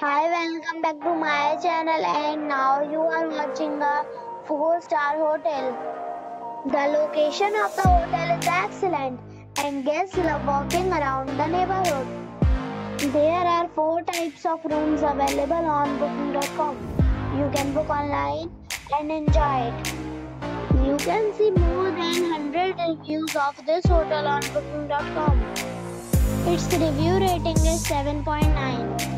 Hi, welcome back to my channel and now you are watching a 4 star hotel. The location of the hotel is excellent and guests love walking around the neighborhood. There are 4 types of rooms available on booking.com. You can book online and enjoy it. You can see more than 100 reviews of this hotel on booking.com. Its review rating is 7.9 the good.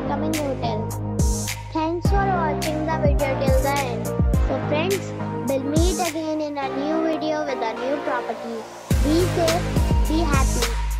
with a new property. Be safe, be happy.